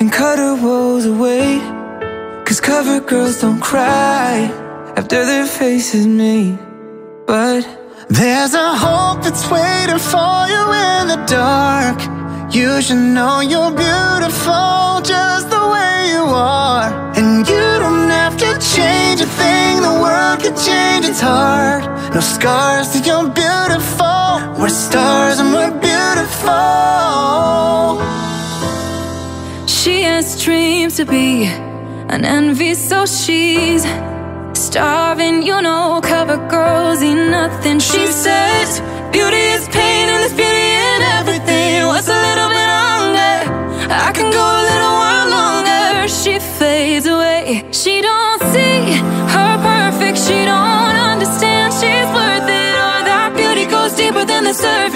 and cut her woes away. Cause cover girls don't cry after their faces meet. But there's a hope that's waiting for you in the dark. You should know you're beautiful just the way you are. And you don't have to change a thing, the world could change its heart. No scars to your beautiful. We're stars and we're beautiful. She has dreams to be an envy, so she's starving. You know, cover girls eat nothing. She says, Beauty is pain, and there's beauty in everything. What's a little bit longer? I can go a little while longer. She fades away. She don't see her perfect. She don't understand she's worth it, or that beauty goes deeper than the surface.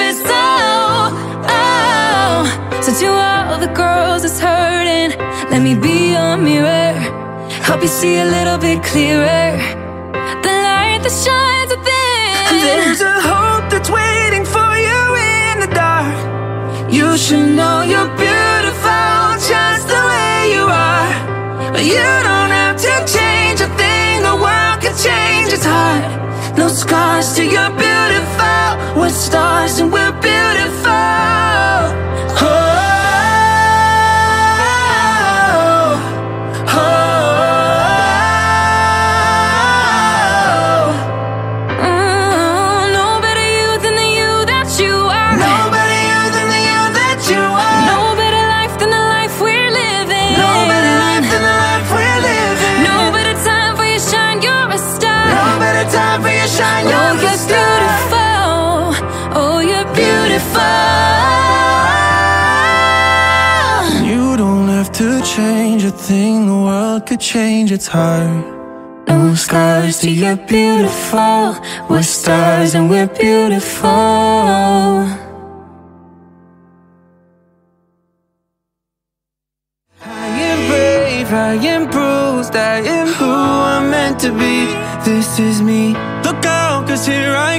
Help you see a little bit clearer. The light that shines within. there's a hope that's waiting for you in the dark. You should know you're beautiful just the way you are. But you don't have to change a thing, the world could change its heart. No scars to your beautiful. We're stars and we're beautiful. Its heart. No scars to your beautiful. We're stars and we're beautiful. I am brave, I am bruised, I am who I'm meant to be. This is me. Look out, cause here I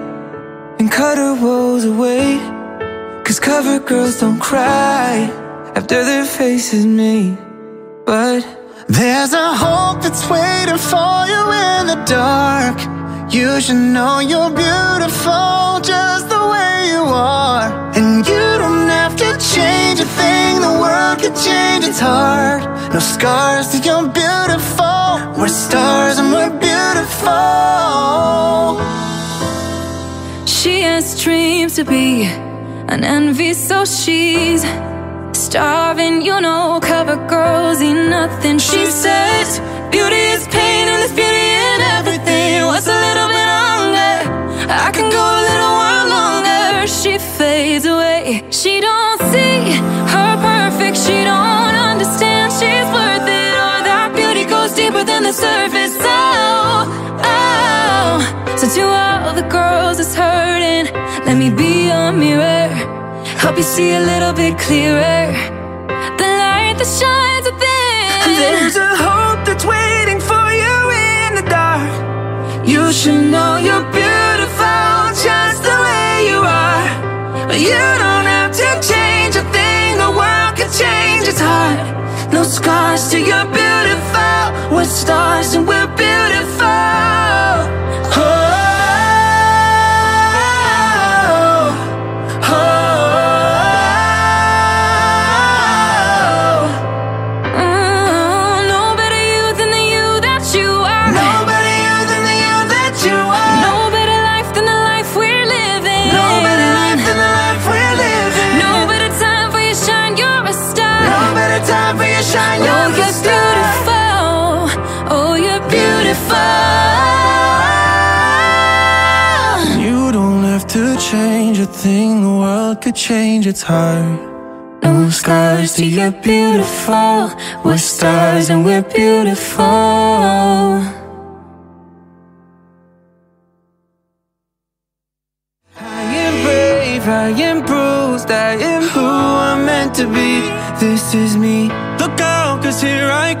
and cut her woes away. Cause cover girls don't cry after their faces meet. But There's a hope that's waiting for you in the dark. You should know you're beautiful just the way you are. And you don't have to change a thing, the world could change its heart. No scars to your beautiful. We're stars and we're beautiful. She has dreams to be an envy, so she's starving. You know, cover girls eat nothing. She says, Beauty is pain, and there's beauty in everything. What's a little bit longer? I can go a little while longer. She fades away. She you see a little bit clearer. The light that shines within. there's a hope that's waiting for you in the dark. You should know you're beautiful just the way you are. You don't have to change a thing, the world could change its heart. No scars to your beautiful. We're stars and we're beautiful. Change, it's hard. No scars to your beautiful. We're stars and we're beautiful. I am brave, I am bruised, I am who I'm meant to be. This is me. Look out, cause here I come.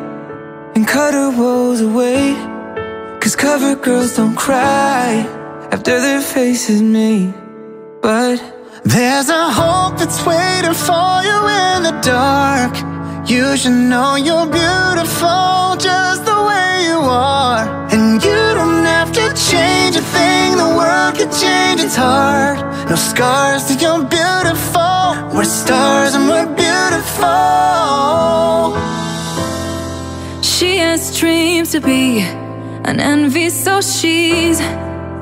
and cut her woes away. Cause cover girls don't cry after their faces meet. But There's a hope that's waiting for you in the dark. You should know you're beautiful just the way you are. And you don't have to change a thing, the world could change its heart. No scars to your beautiful. We're stars and we're beautiful. She has dreams to be an envy, so she's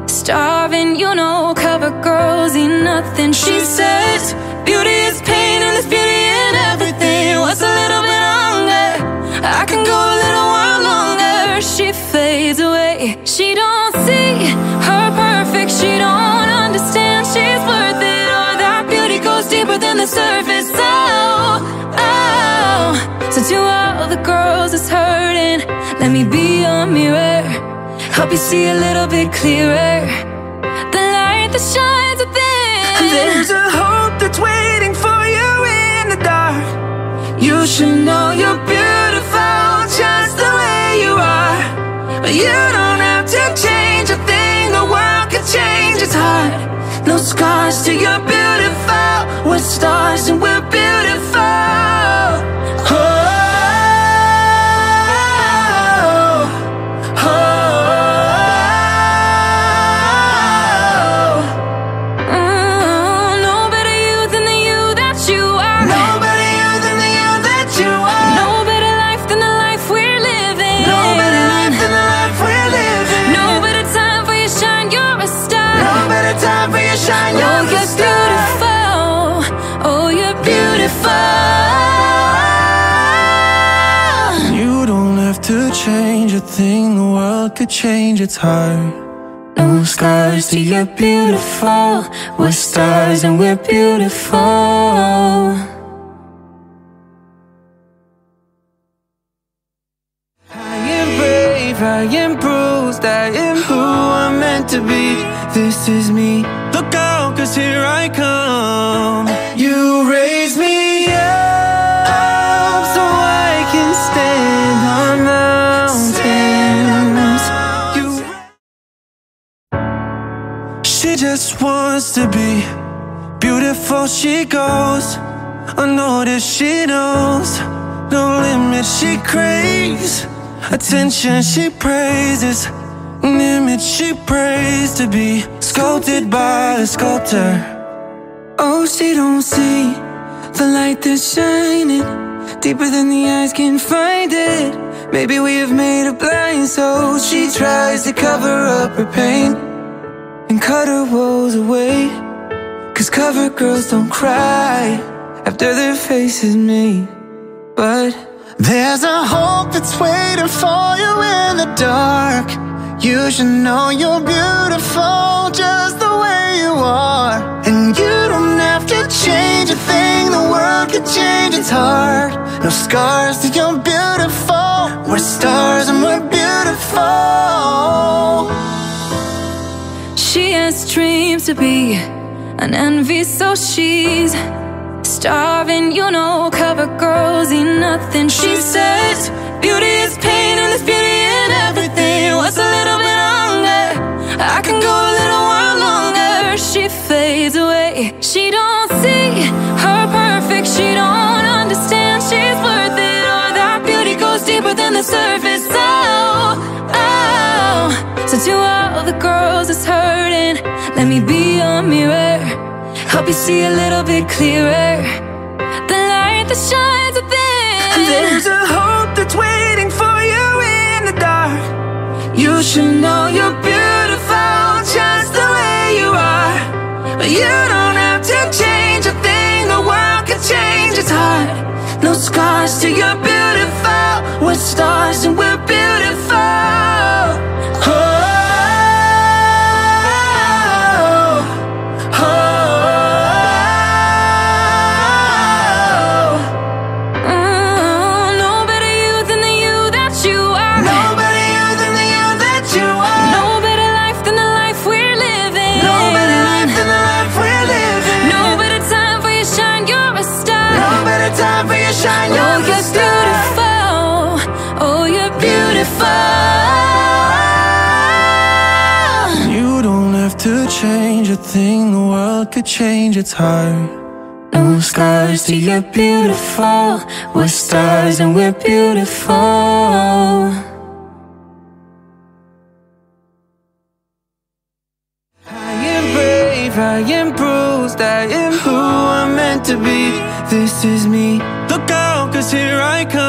starving. You know, cover girls eat nothing. She says, Beauty is pain, and there's beauty in everything. What's a little bit longer? I can go a little while longer. She fades away. She don't see her perfect. She don't understand she's worth it, or that beauty goes deeper than the surface. Me be your mirror. Help you see a little bit clearer. The light that shines within. There's a hope that's waiting for you in the dark. You should know you're beautiful just the way you are. But you don't have to change a thing, the world could change its heart. No scars to your beautiful. We're stars and we're beautiful. Change its hard No scars to your beautiful. We're stars and we're beautiful. I am brave, I am bruised, I am who I'm meant to be. This is me. Look out, cause here I come. Just wants to be beautiful, she goes. Unnoticed, she knows. No limit, she craves. Attention, she praises. An image she prays to be sculpted by the sculptor. Oh, she don't see the light that's shining deeper than the eyes can find it. Maybe we have made her blind, so she tries to cover up her pain and cut her woes away. Cause cover girls don't cry after their faces meet. But There's a hope that's waiting for you in the dark. You should know you're beautiful just the way you are. And you don't have to change a thing, the world could change its heart. No scars to your beautiful. We're stars and we're beautiful. She has dreams to be an envy, so she's starving. You know, cover girls eat nothing. She says, Beauty is pain, and there's beauty in everything. What's a little bit longer? I can go a little while longer. She fades away. She you see a little bit clearer. The light that shines within. There's a hope that's waiting for you in the dark. You should know you're beautiful just the way you are. But you don't have to change a thing, the world can change its heart. No scars to your beautiful. We're stars and we're thing. The world could change its heart. No scars till you're beautiful. We're stars and we're beautiful. I am brave, I am bruised, I am who I'm meant to be. This is me. Look out, cause here I come.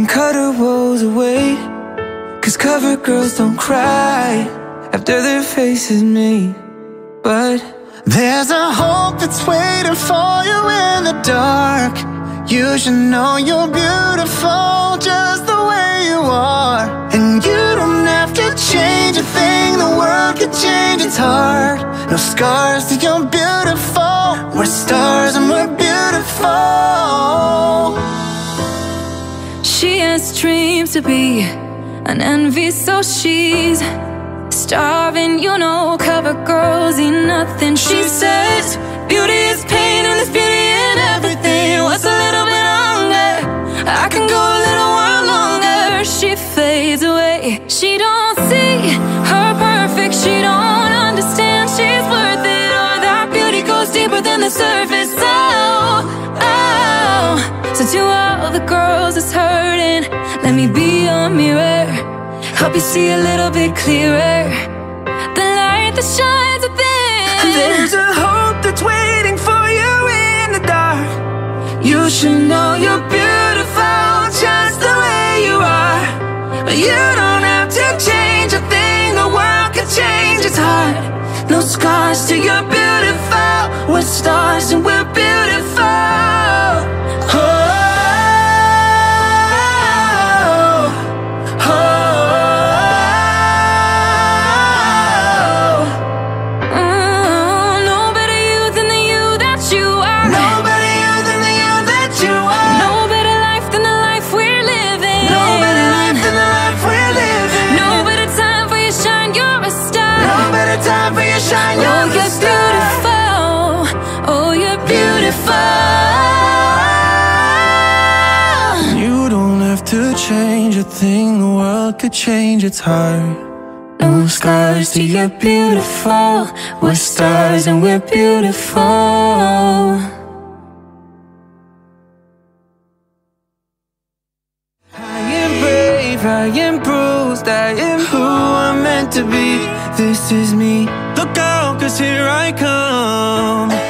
and cut her woes away. Cause cover girls don't cry after their faces meet. But There's a hope that's waiting for you in the dark. You should know you're beautiful just the way you are. And you don't have to change a thing, the world could change its heart. No scars till you're beautiful. We're stars and we're beautiful. She has dreams to be an envy, so she's starving. You know, cover girls eat nothing. She says, Beauty is pain, Help you see a little bit clearer. The light that shines within. there's a hope that's waiting for you in the dark. You should know you're beautiful just the way you are. But you don't have to change a thing, the world can change its heart. No scars till you're beautiful. We're stars and we're beautiful. Change its heart. No scars till you're beautiful. We're stars and we're beautiful. I am brave, I am bruised, I am who I'm meant to be. This is me. Look out, cause here I come.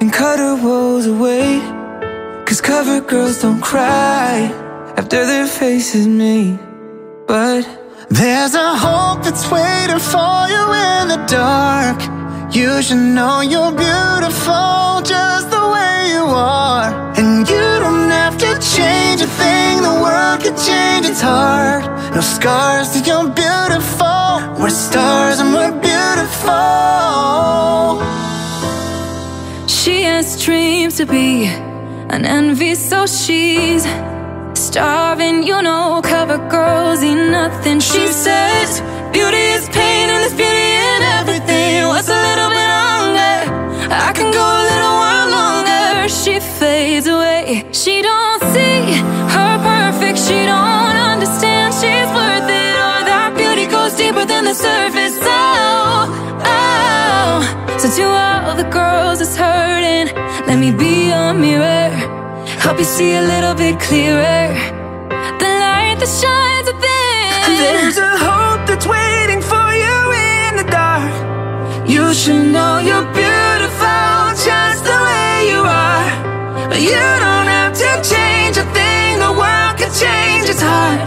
and cut her woes away. Cause cover girls don't cry after their faces meet. But there's a hope that's waiting for you in the dark. You should know you're beautiful just the way you are. And you don't have to change a thing, the world could change its heart. No scars you're beautiful. We're stars and we're beautiful. She has dreams to be an envy, so she's starving. You know, cover girls eat nothing. She says, Beauty is pain, and there's beauty in everything. What's a little bit longer? I can go a little while longer. She fades away. She your mirror. Help you see a little bit clearer. The light that shines within. there's a hope that's waiting for you in the dark. You should know you're beautiful just the way you are. But you don't have to change a thing, the world can change its heart.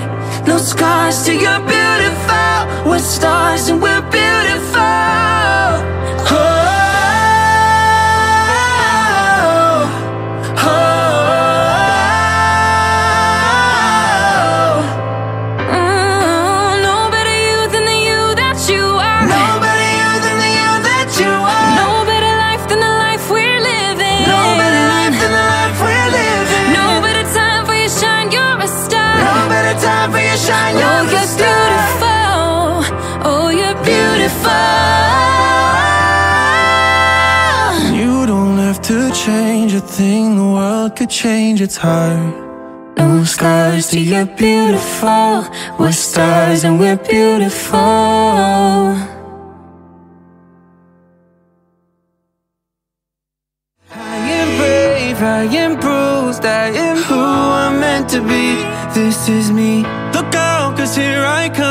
No scars to your beautiful. We're stars and we're beautiful. Change its heart. No scars to your beautiful. We're stars and we're beautiful. I am brave, I am bruised, I am who I'm meant to be. This is me. Look out, cause here I come.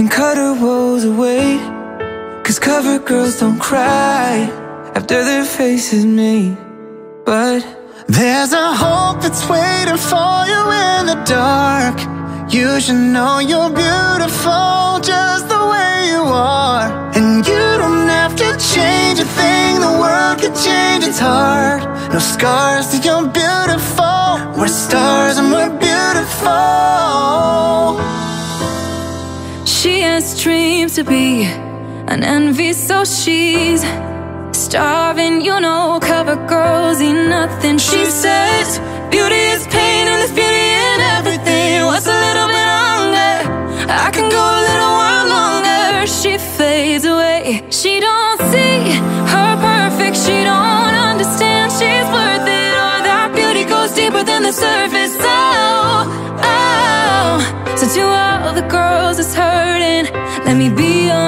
and cut her woes away. Cause cover girls don't cry after their faces meet. But There's a hope that's waiting for you in the dark. You should know you're beautiful just the way you are. And you don't have to change a thing, the world could change its heart. No scars to your beautiful. We're stars and we're beautiful. She has dreams to be an envy, so she's starving. You know, cover girls eat nothing. She says, Beauty is pain, and there's beauty in everything. What's a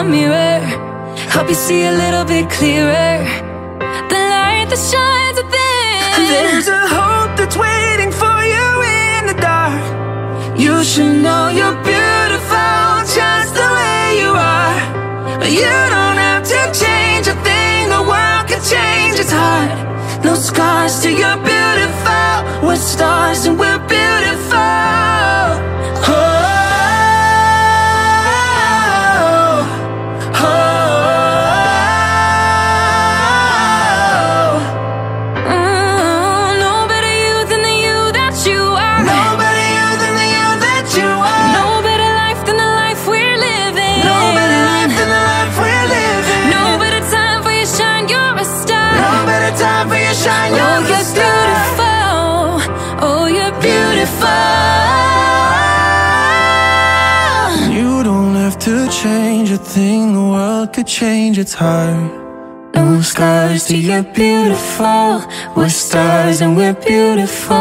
your mirror. Help you see a little bit clearer. The light that shines within. there's a hope that's waiting for you in the dark. You should know you're beautiful just the way you are. But you don't have to change a thing, the world can change its heart. No scars to your beautiful. We're stars and we're beautiful. Could change its heart. No scars to your beautiful. We're stars and we're beautiful.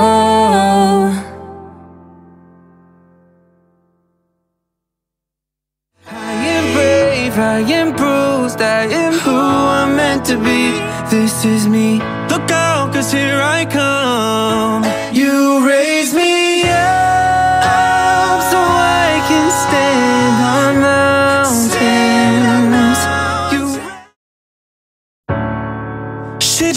I am brave, I am bruised, I am who I'm meant to be. This is me. Look out, cause here I come.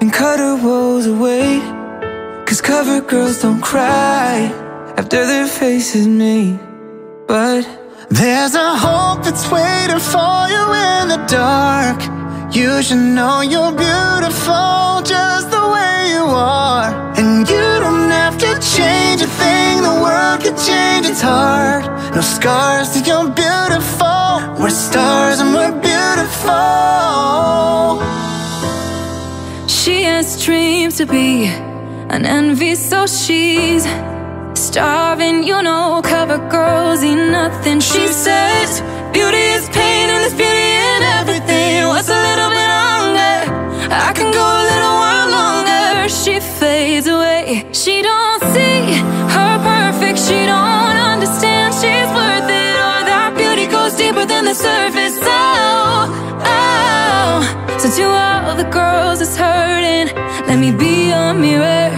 and cut her woes away. Cause cover girls don't cry after their faces meet. But there's a hope that's waiting for you in the dark. You should know you're beautiful just the way you are. And you don't have to change a thing, the world could change its heart. No scars to your beautiful. We're stars and we're beautiful. She has dreams to be an envy, so she's starving. You know, cover girls eat nothing. She says, Beauty is pain, and there's beauty in everything. What's a mirror.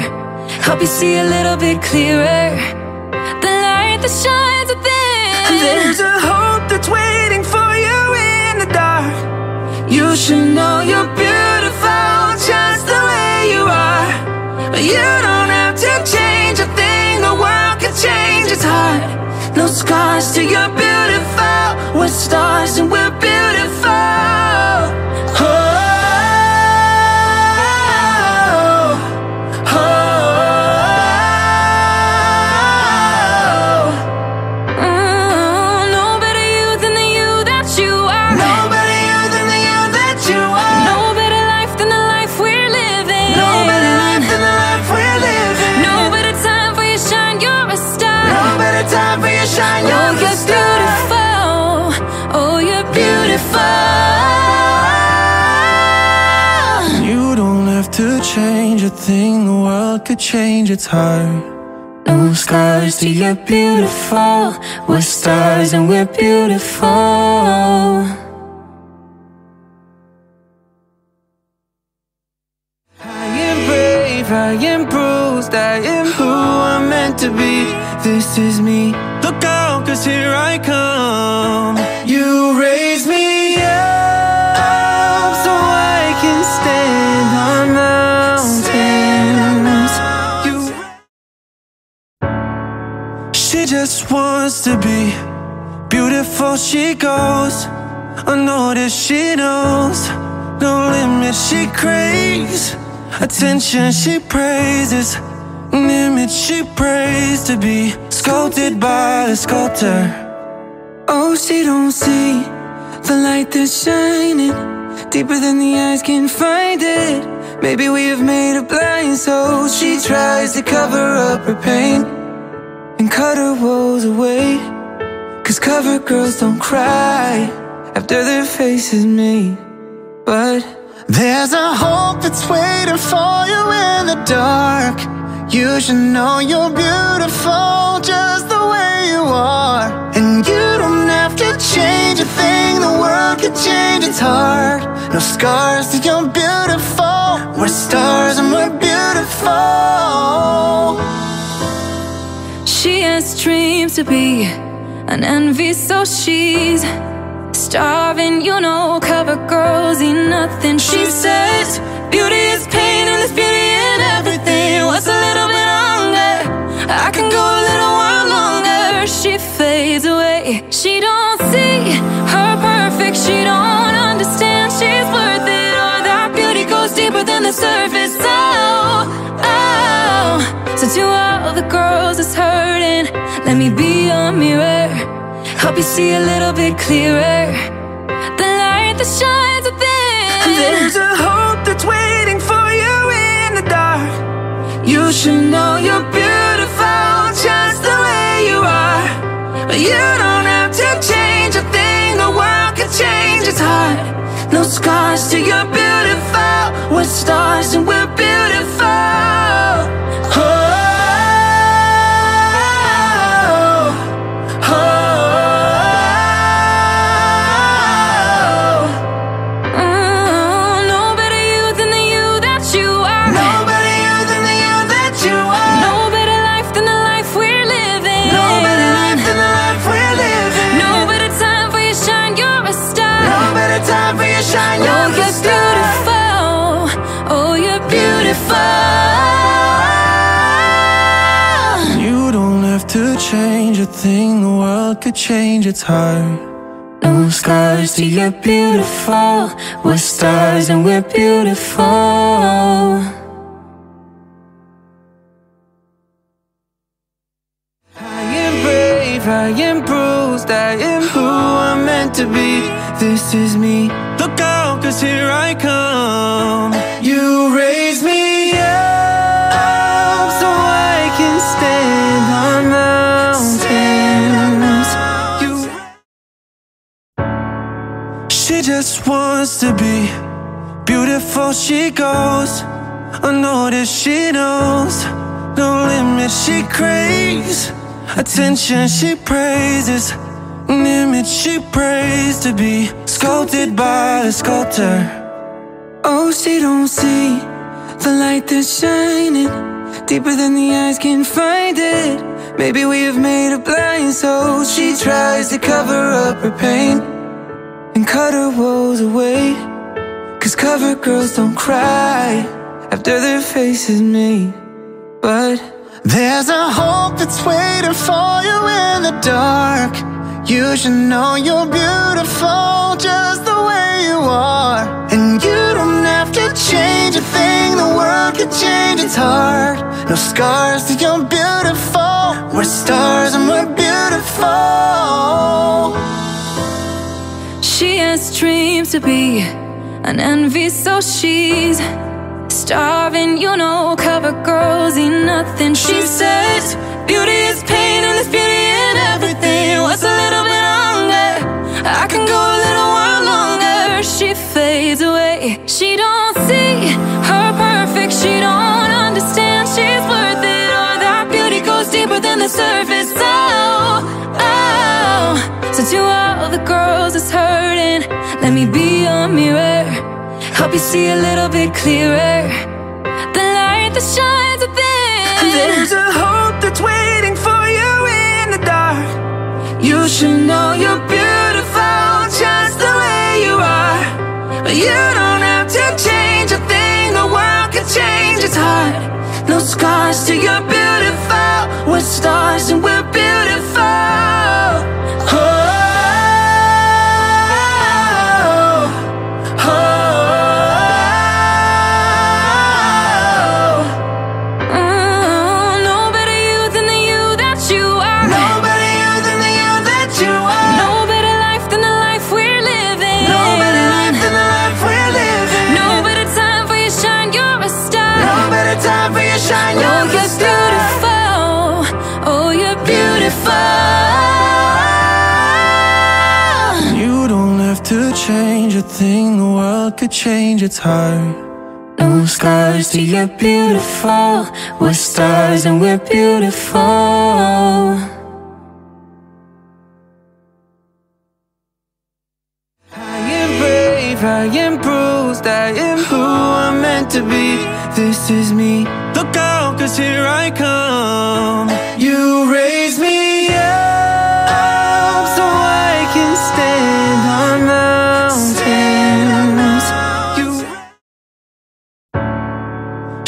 Help you see a little bit clearer. The light that shines within. There's a hope that's waiting for you in the dark. You should know you're beautiful just the way you are. But you don't have to change a thing, the world can change its heart. No scars to your beautiful. We're stars and we're beautiful. Change its heart. No scars to your beautiful. We're stars and we're beautiful. I am brave, I am bruised, I am who I'm meant to be. This is me. Look out, cause here I come. You raise just wants to be beautiful. She goes I know unnoticed. She knows no limit. She craves attention. She praises an image. She prays to be sculpted by the sculptor. Oh, she don't see the light that's shining deeper than the eyes can find it. Maybe we have made her blind, so she tries to cover up her pain and cut her woes away. Cause cover girls don't cry after their faces meet. But there's a hope that's waiting for you in the dark. You should know you're beautiful just the way you are. And you don't have to change a thing, the world could change its heart. No scars to your beautiful. We're stars and we're beautiful. She has dreams to be an envy, so she's starving. You know, cover girls eat nothing. She says, Beauty is pain, and there's beauty in everything. What's be your mirror. Help you see a little bit clearer. The light that shines within. There's a hope that's waiting for you in the dark. You should know you're beautiful just the way you are. But you don't have to change a thing, the world could change its heart. No scars to your beautiful. We're stars and we're world could change its heart. No scars to your beautiful. We're stars and we're beautiful. I am brave, I am bruised, I am who I'm meant to be. This is me. Look out, cause here I come. Just wants to be beautiful. She goes unnoticed. She knows no limit. She craves attention. She praises an image. She prays to be sculpted by the sculptor. Oh, she don't see the light that's shining deeper than the eyes can find it. Maybe we have made her blind, so she tries to cover up her pain and cut her woes away. Cause cover girls don't cry after their faces meet. But There's a hope that's waiting for you in the dark. You should know you're beautiful just the way you are. And you don't have to change a thing, the world could change its heart. No scars to your beautiful. We're stars and we're beautiful. She has dreams to be an envy, so she's starving. You know, cover girls eat nothing. She says, Help you see a little bit clearer. The light that shines within. And there's a hope that's waiting for you in the dark. You should know you're beautiful just the way you are. But you don't have to change a thing, the world could change its heart. No scars to your beautiful. We're stars and we're could change its heart. No scars to your beautiful. We're stars and we're beautiful. I am brave, I am bruised, I am who I'm meant to be. This is me. Look out, cause here I come. You raise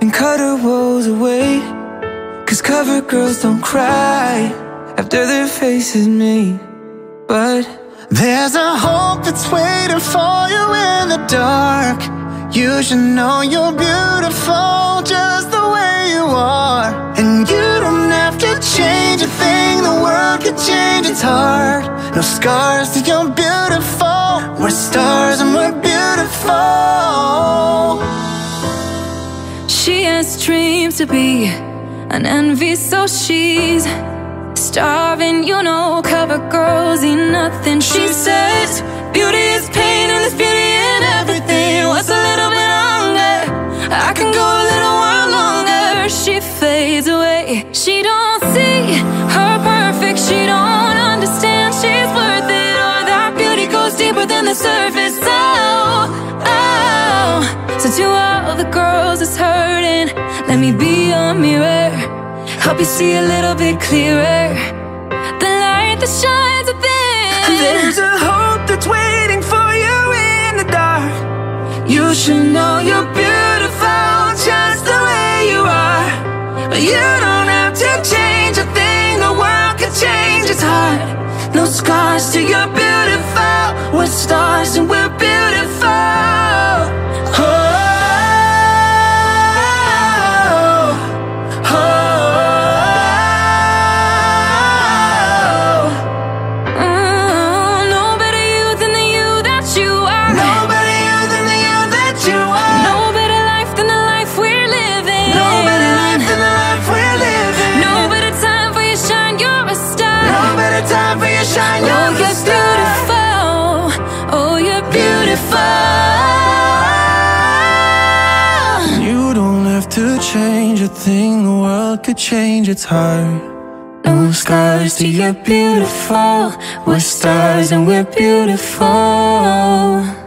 and cut her woes away. Cause cover girls don't cry after their faces meet. But there's a hope that's waiting for you in the dark. You should know you're beautiful just the way you are. And you don't have to change a thing, the world could change its heart. No scars to your beautiful. We're stars and we're beautiful. She has dreams to be an envy, so she's starving. You know, cover girls eat nothing. She says, Beauty is pain, and this beauty Help you see a little bit clearer. The light that shines within. there's a hope that's waiting for you in the dark. You should know you're beautiful just the way you are. But you don't have to change a thing, the world can change its heart. No scars to your beautiful. We're stars and we're world could change its heart. No scars to your beautiful. We're stars and we're beautiful.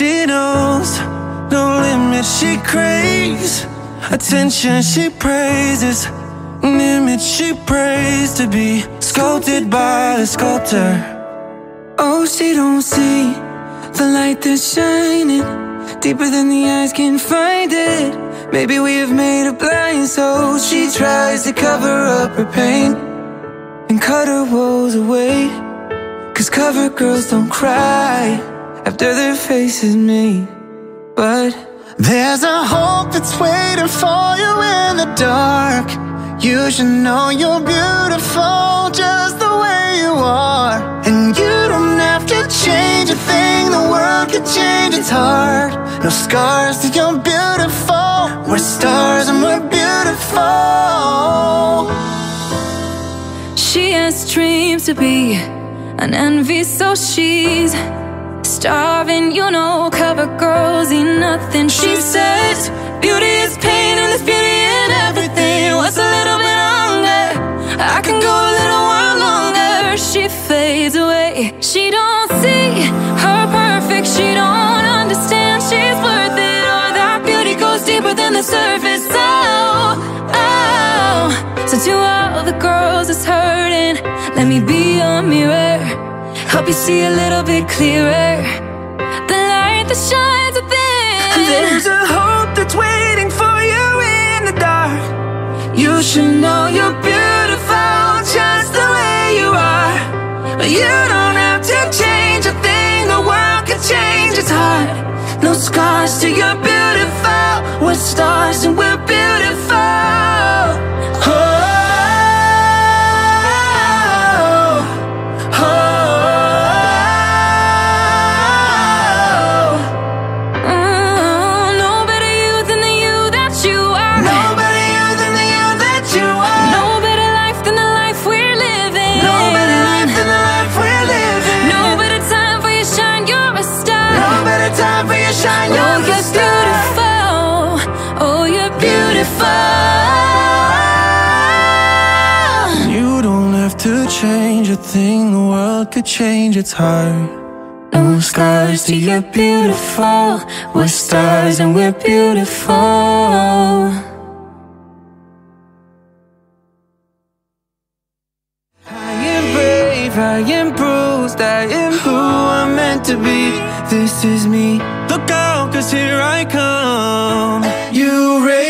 She knows no limit. She craves attention. She praises an image. She prays to be sculpted by the sculptor. Oh, she don't see the light that's shining deeper than the eyes can find it. Maybe we have made her blind, so she tries to cover up her pain and cut her woes away. Cause cover girls don't cry after their faces meet. But There's a hope that's waiting for you in the dark. You should know you're beautiful just the way you are. And you don't have to change a thing, the world could change its heart. No scars to your beautiful. We're stars and we're beautiful. She has dreams to be an envy, so she's starving. You know, cover girls eat nothing. She says, Beauty is pain, and there's beauty in everything. What's a little bit longer? I can go a little while longer. She fades away. She don't see her perfect. She don't understand she's worth it, or that beauty goes deeper than the surface. Oh, oh. So to all the girls that's hurting, let me be your mirror. Help you see a little bit clearer. The light that shines within. there's a hope that's waiting for you in the dark. You should know you're beautiful just the way you are. But you don't have to change a thing, the world can change its heart. No scars to your beautiful. We're stars and we're beautiful. World could change, it's hard. No scars to your beautiful. We're stars and we're beautiful. I am brave, I am bruised, I am who I'm meant to be. This is me. Look out, cause here I come. You raise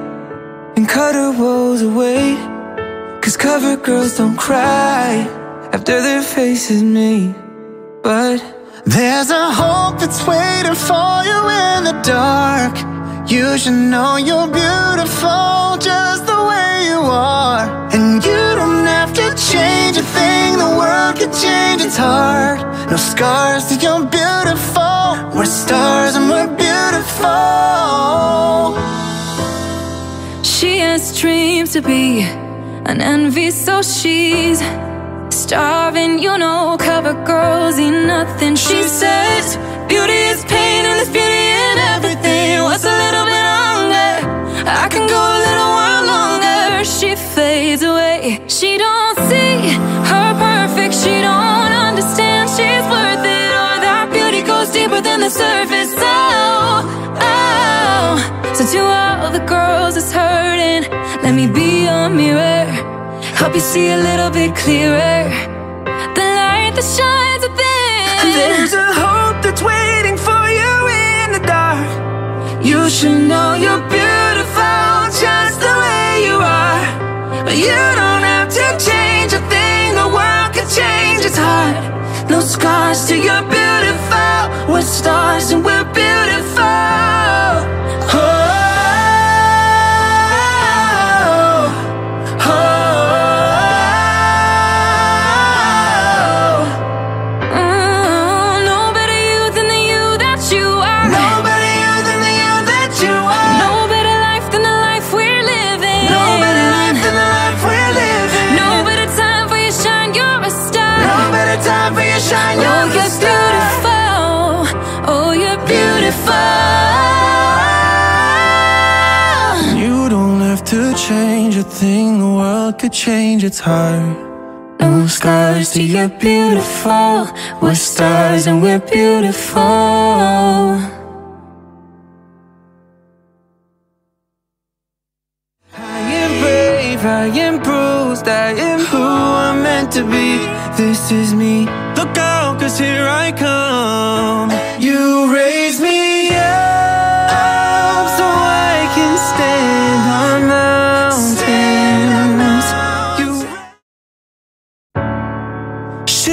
and cut her woes away. Cause cover girls don't cry after their faces meet. But there's a hope that's waiting for you in the dark. You should know you're beautiful just the way you are. And you don't have to change a thing, the world could change its heart. No scars to your beautiful. We're stars and we're beautiful. She has dreams to be an envy, so she's starving. You know, cover girls eat nothing. She says, Beauty is pain, and there's beauty in everything. What's a little bit longer? I can go a little while longer. She fades away. She don't see her perfect. She don't understand she's worth it, or that beauty goes deeper than the surface. Oh, oh. So to all the girls hurting, let mirror. Help you see a little bit clearer. The light that shines within. There's a hope that's waiting for you in the dark. You should know you're beautiful just the way you are. But you don't have to change a thing, the world could change its heart. No scars to your beautiful. We're stars and we're beautiful. Thing, the world could change, it's hard. No scars to your beautiful. We're stars and we're beautiful. I am brave, I am bruised, I am who I'm meant to be. This is me. Look out, cause here I come. You raise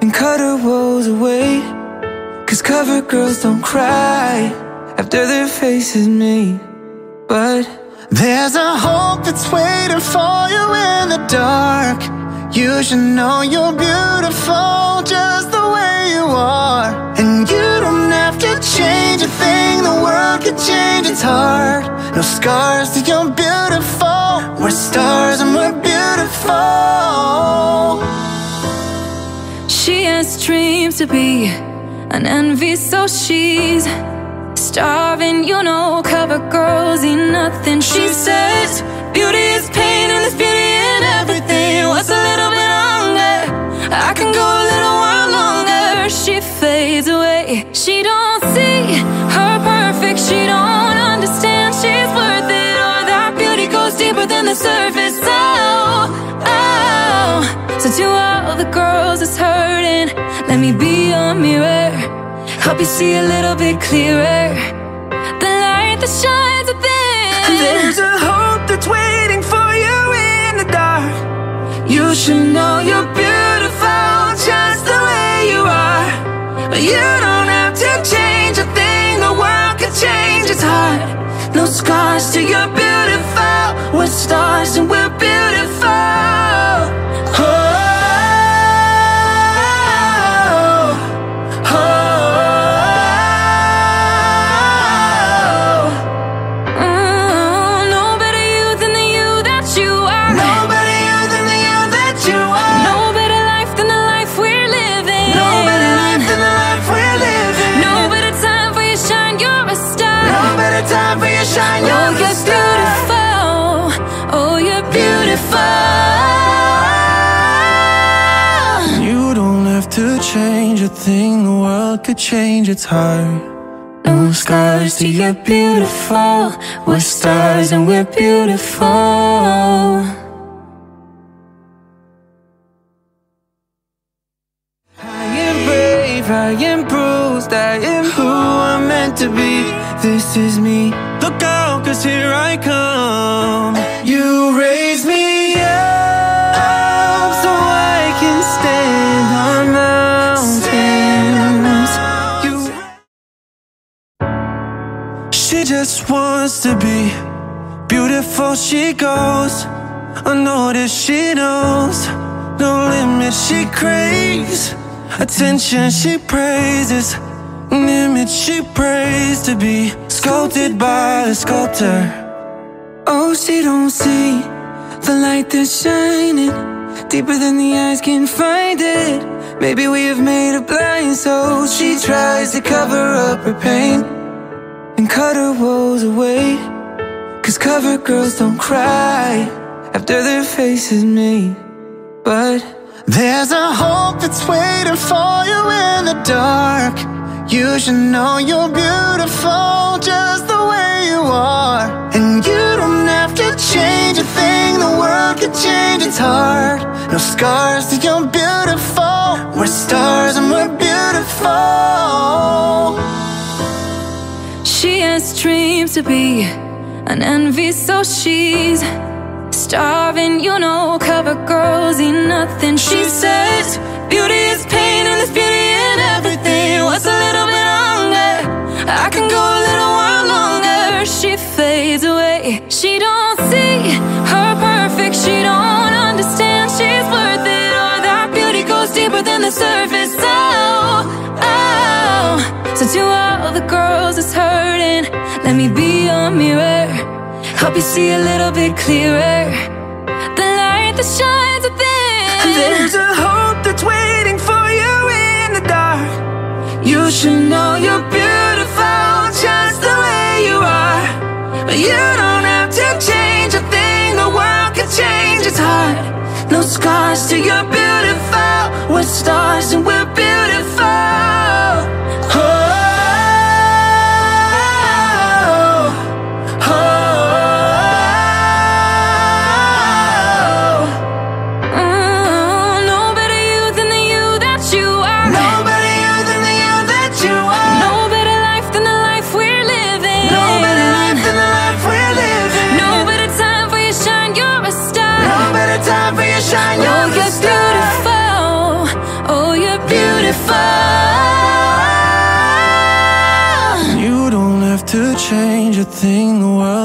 and cut her woes away. Cause cover girls don't cry after their faces meet. But there's a hope that's waiting for you in the dark. You should know you're beautiful just the way you are. And you don't have to change a thing, the world could change its heart. No scars to your beautiful. We're stars and we're beautiful. She has dreams to be an envy, so she's starving. You know, cover girls eat nothing. She says, Beauty is pain, and there's beauty in everything. What's a little bit longer? I can go a little while longer. She fades away. She don't see her perfect. She don't understand she's worth it, or that beauty goes deeper than the surface. Oh, oh. So, to all the girls, it's her let me be your mirror. Help you see a little bit clearer. The light that shines within. There's a hope that's waiting for you in the dark. You should know you're beautiful just the way you are. But you don't have to change a thing, the world could change its heart. No scars to your beautiful. We're stars and we're beautiful. Thing, the world could change its heart. No scars to your beautiful. We're stars and we're beautiful. I am brave, I am bruised, I am who I'm meant to be. This is me. Look out, cause here I come. Just wants to be beautiful. She goes unnoticed. She knows no limit. She craves attention. She praises an image. She prays to be sculpted by the sculptor. Oh, she don't see the light that's shining deeper than the eyes can find it. Maybe we have made her blind, so she tries to cover up her pain and cut her woes away. Cause cover girls don't cry after their faces meet. But there's a hope that's waiting for you in the dark. You should know you're beautiful just the way you are. And you don't have to change a thing, the world could change its heart. No scars to your beautiful. We're stars and we're beautiful. She has dreams to be an envy, so she's starving. You know, cover girls eat nothing. She says, Beauty Help you see a little bit clearer. The light that shines within. There's a hope that's waiting for you in the dark. You should know you're beautiful just the way you are. But you don't have to change a thing, the world could change its heart. No scars to your beautiful. We're stars and we're beautiful.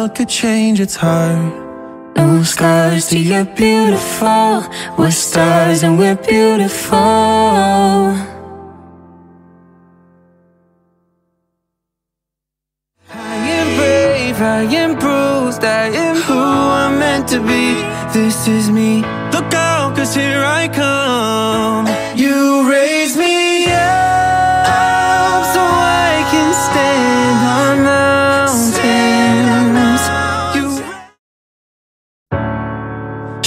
World could change its heart. No scars to your beautiful. We're stars and we're beautiful. I am brave, I am bruised, I am who I'm meant to be. This is me. Look out, cause here I come. You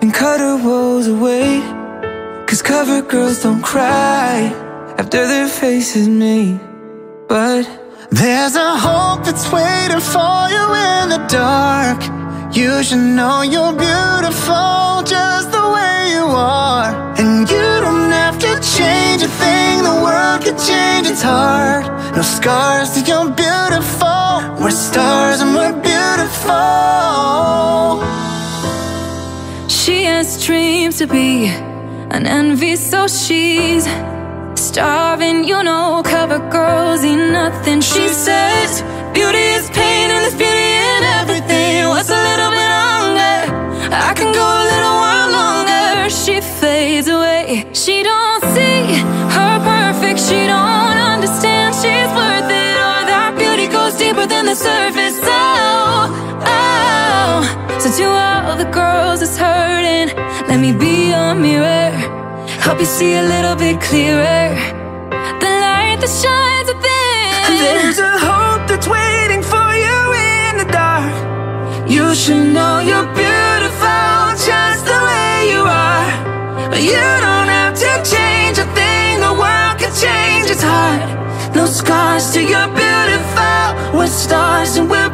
and cut her woes away. Cause cover girls don't cry after their faces meet. But there's a hope that's waiting for you in the dark. You should know you're beautiful just the way you are. And you don't have to change a thing, the world could change its heart. No scars to your beautiful. We're stars and we're beautiful. She dreams to be an envy, so she's starving. You know, cover girls eat nothing. She says, Beauty is pain, and this beauty Help you see a little bit clearer. The light that shines within. there's a hope that's waiting for you in the dark. You should know you're beautiful just the way you are. But you don't have to change a thing, the world can change its heart. No scars to your beautiful. We're stars and we're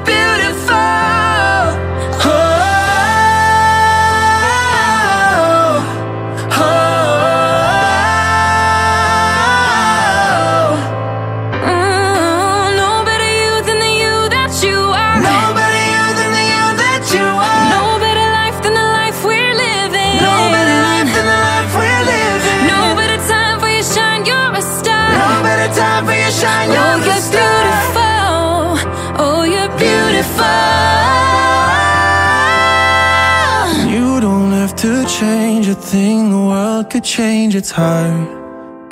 could change its heart.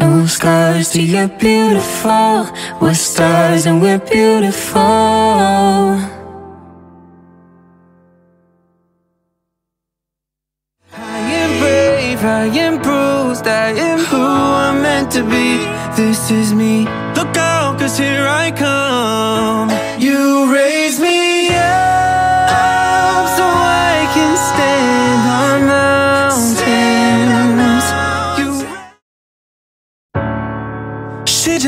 No scars to your beautiful. We're stars and we're beautiful. I am brave, I am bruised, I am who I'm meant to be. This is me. Look out, cause here I come.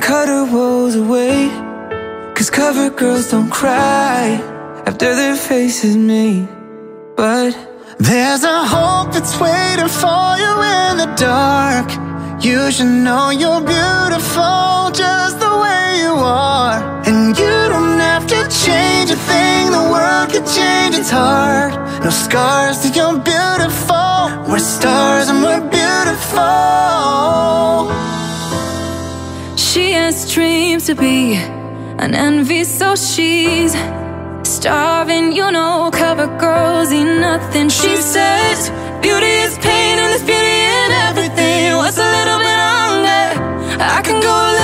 cut her woes away. Cause cover girls don't cry after their faces meet. But There's a hope that's waiting for you in the dark. You should know you're beautiful just the way you are. And you don't have to change a thing, the world could change its heart. No scars to your beautiful. We're stars and we're beautiful. Dreams to be an envy, so she's starving. You know, cover girls eat nothing. She says, Beauty is pain, and there's beauty in everything. What's a little bit longer? I can go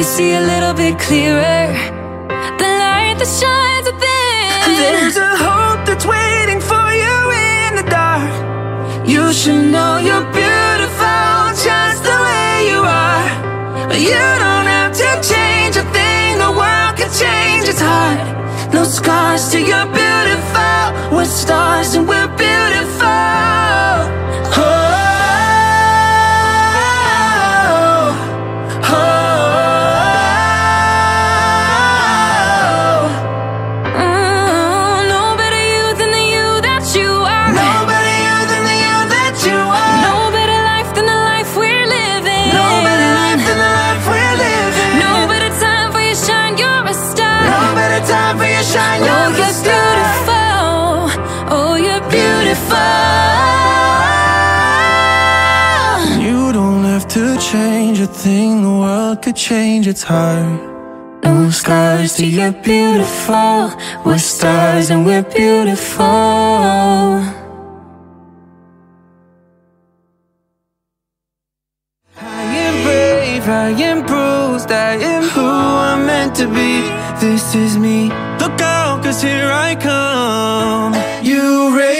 you see a little bit clearer. The light that shines within. there's a hope that's waiting for you in the dark. You should know you're beautiful just the way you are. But you don't have to change a thing, the world can change its heart. No scars to your beautiful. We're stars and we're beautiful. Could change its heart. No scars to your beautiful. We're stars and we're beautiful. I am brave, I am bruised, I am who I'm meant to be. This is me. Look out, cause here I come. You raise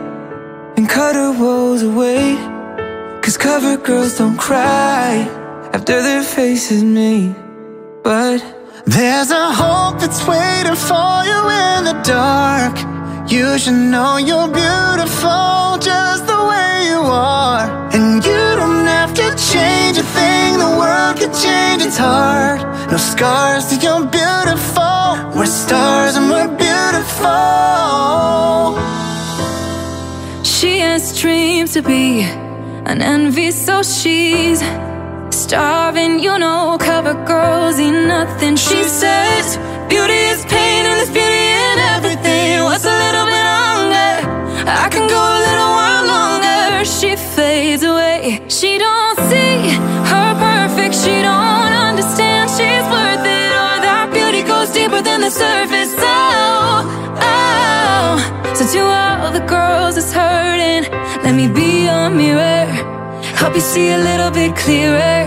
and cut her woes away. Cause cover girls don't cry after their faces meet. But There's a hope that's waiting for you in the dark. You should know you're beautiful just the way you are. And you don't have to change a thing, the world could change its heart. No scars to your beautiful. We're stars and we're beautiful. She has dreams to be an envy, so she's starving. You know, cover girls eat nothing. She says, Beauty is pain, and there's beauty in everything. What's a little bit longer? I can go Help you see a little bit clearer.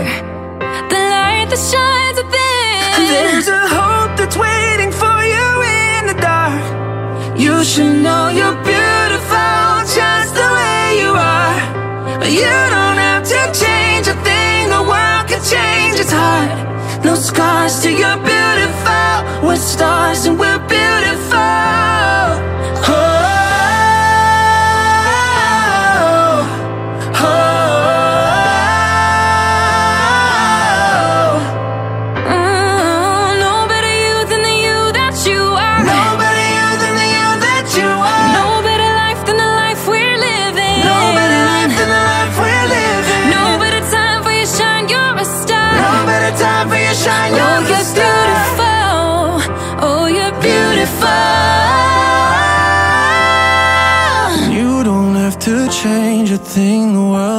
The light that shines within. there's a hope that's waiting for you in the dark. You should know you're beautiful just the way you are. You don't have to change a thing, the world could change its heart. No scars to your beautiful. We're stars and we're beautiful.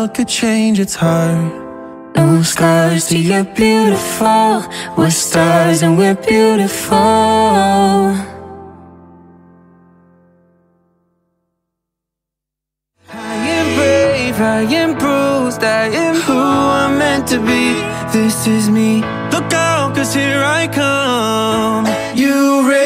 World could change its heart. No scars to your beautiful. We're stars and we're beautiful. I am brave, I am bruised, I am who I'm meant to be. This is me. Look out, cause here I come. You raise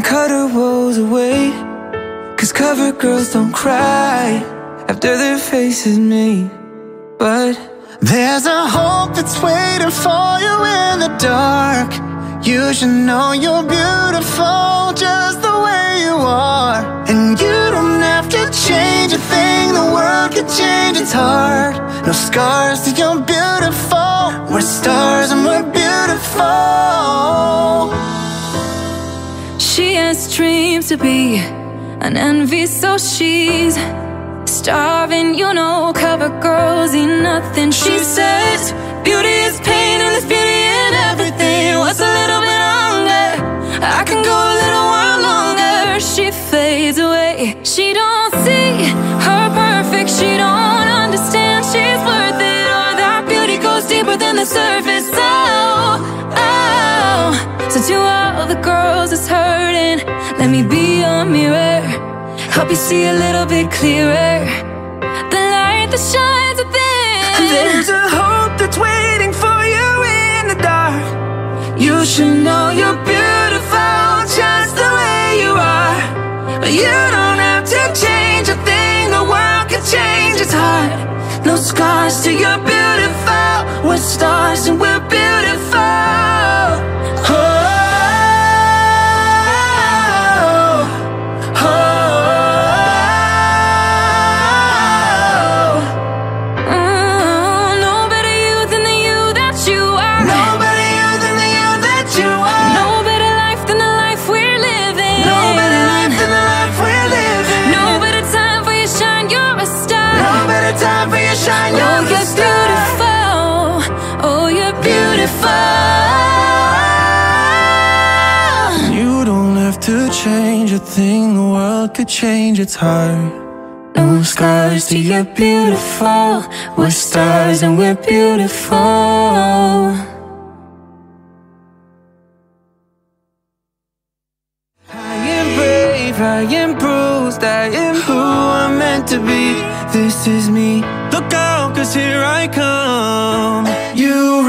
and cut her woes away. Cause cover girls don't cry after their faces meet. But There's a hope that's waiting for you in the dark. You should know you're beautiful just the way you are. And you don't have to change a thing, the world could change its heart. No scars to your beautiful. We're stars and we're beautiful. She has dreams to be an envy, so she's starving. You know, cover girls eat nothing. She says, Beauty is pain, and there's beauty in everything. What's a little bit longer? I can go a little while longer. She fades away. She don't see her perfect. She don't understand she's worth it. Or that beauty goes deeper than the surface. Oh, oh. So to all the girls that's hurting, let be your mirror. Help you see a little bit clearer. The light that shines within. There's a hope that's waiting for you in the dark. You should know you're beautiful just the way you are. But you don't have to change a thing, the world can change its heart. No scars to your beautiful. We're stars and we're beautiful. Change a thing. The world could change its heart. No scars to your beautiful. We're stars and we're beautiful. I am brave, I am bruised, I am who I'm meant to be. This is me. Look out, cause here I come. You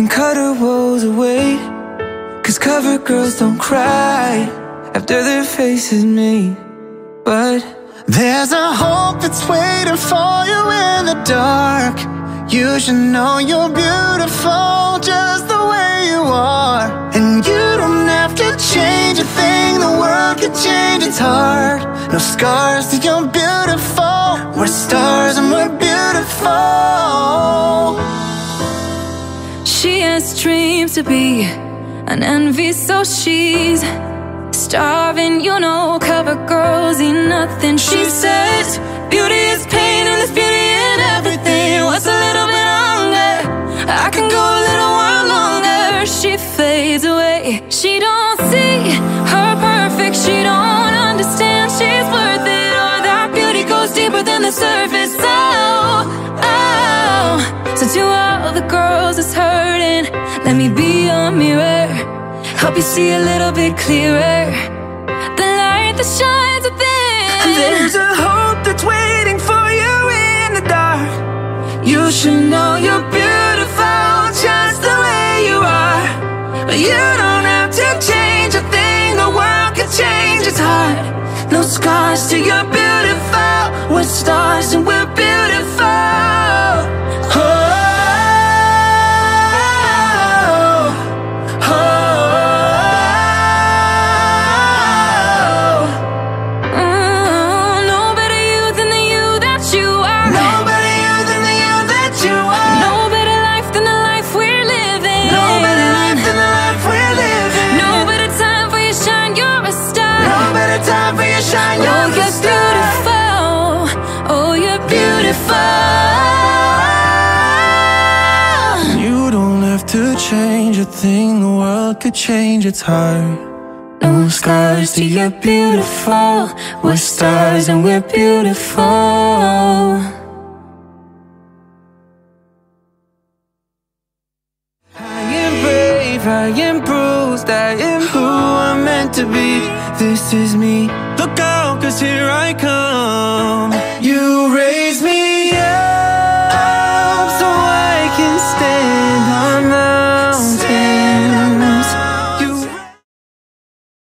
and cut her woes away. Cause cover girls don't cry after their faces meet. But There's a hope that's waiting for you in the dark. You should know you're beautiful just the way you are. And you don't have to change a thing, the world could change its heart. No scars to your beautiful. We're stars and we're beautiful. She has dreams to be an envy, so she's starving. You know, cover girls eat nothing. She says, Beauty is pain, and there's beauty in everything. What's a little bit longer? I can go a little while longer. She fades away. She don't see her perfect. She don't understand she's worth it. Or that beauty goes deeper than the surface. Oh, oh. So to all mirror. Help you see a little bit clearer. The light that shines within. There's a hope that's waiting for you in the dark. You should know you're beautiful just the way you are. But you don't have to change a thing, the world can change its heart. No scars to your beautiful. We're stars and we're beautiful. Thing. The world could change its heart. No scars to your beautiful. We're stars and we're beautiful. I am brave, I am bruised, I am who I'm meant to be. This is me. Look out, cause here I come.